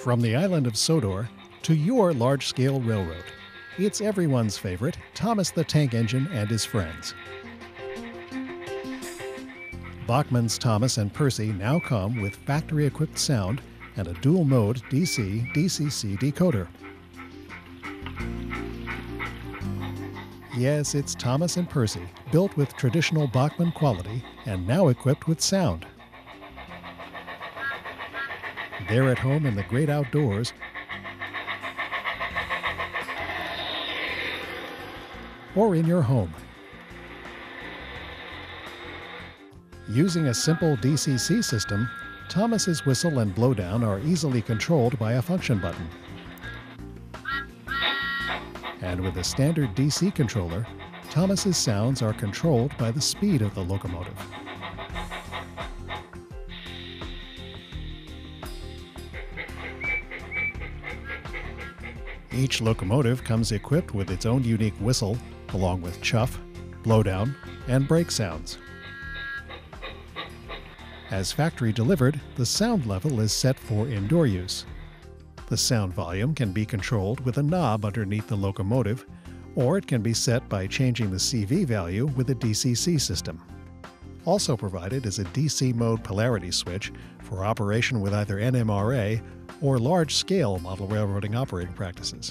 From the island of Sodor to your large scale railroad, it's everyone's favorite Thomas the Tank Engine and his friends. Bachmann's Thomas and Percy now come with factory equipped sound and a dual mode DC DCC decoder. Yes, it's Thomas and Percy, built with traditional Bachmann quality and now equipped with sound. They're at home in the great outdoors or in your home. Using a simple DCC system, Thomas's whistle and blowdown are easily controlled by a function button. And with a standard DC controller, Thomas's sounds are controlled by the speed of the locomotive. Each locomotive comes equipped with its own unique whistle, along with chuff, blowdown, and brake sounds. As factory delivered, the sound level is set for indoor use. The sound volume can be controlled with a knob underneath the locomotive, or it can be set by changing the CV value with a DCC system. Also provided is a DC mode polarity switch for operation with either NMRA or large scale model railroading operating practices.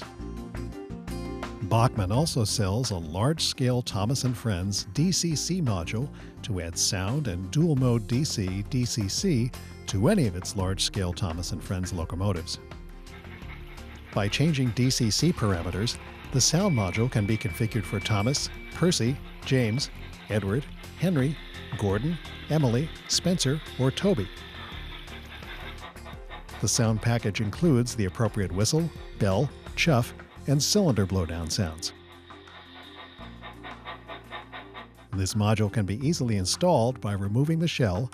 Bachmann also sells a large scale Thomas & Friends DCC module to add sound and dual mode DC DCC to any of its large scale Thomas & Friends locomotives. By changing DCC parameters, the sound module can be configured for Thomas, Percy, James, Edward, Henry, Gordon, Emily, Spencer, or Toby. The sound package includes the appropriate whistle, bell, chuff, and cylinder blowdown sounds. This module can be easily installed by removing the shell,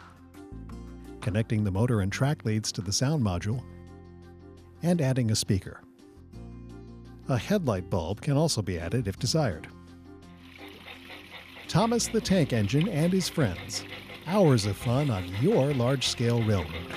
connecting the motor and track leads to the sound module, and adding a speaker. A headlight bulb can also be added if desired. Thomas the Tank Engine and his friends. Hours of fun on your large scale railroad.